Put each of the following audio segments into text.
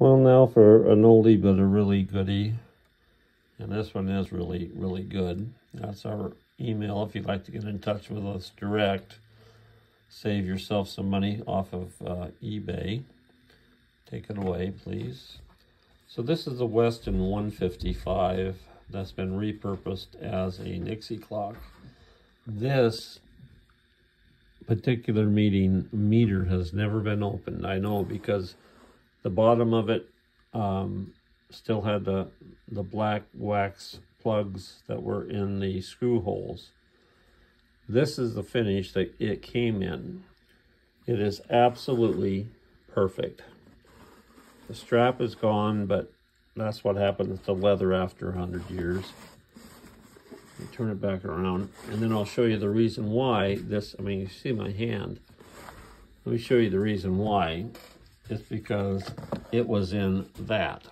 Well, now for an oldie but a really goodie. And this one is really, really good. That's our email if you'd like to get in touch with us direct. Save yourself some money off of uh, eBay. Take it away, please. So this is the Weston 155 that's been repurposed as a Nixie clock. This particular meeting meter has never been opened. I know because the bottom of it um, still had the the black wax plugs that were in the screw holes. This is the finish that it came in. It is absolutely perfect. The strap is gone, but that's what happens the leather after 100 years. turn it back around, and then I'll show you the reason why this, I mean, you see my hand. Let me show you the reason why. It's because it was in that.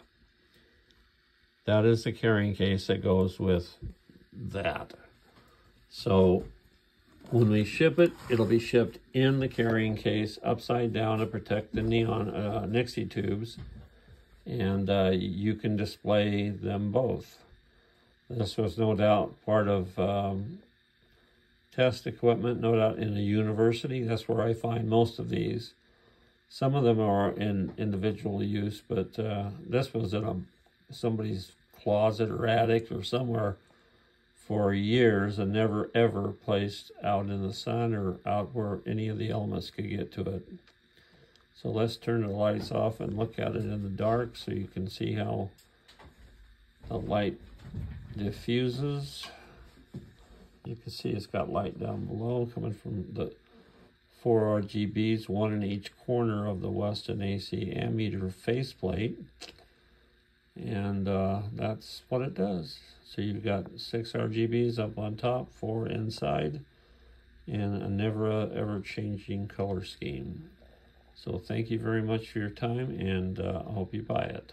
That is the carrying case that goes with that. So when we ship it, it'll be shipped in the carrying case upside down to protect the neon uh, Nixie tubes. And uh, you can display them both. This was no doubt part of um, test equipment, no doubt in a university. That's where I find most of these. Some of them are in individual use, but uh, this was in a somebody's closet or attic or somewhere for years and never ever placed out in the sun or out where any of the elements could get to it. So let's turn the lights off and look at it in the dark so you can see how the light diffuses. You can see it's got light down below coming from the four RGBs, one in each corner of the Weston AC ammeter faceplate. And uh, that's what it does. So you've got six RGBs up on top, four inside, and a never ever changing color scheme. So thank you very much for your time, and uh, I hope you buy it.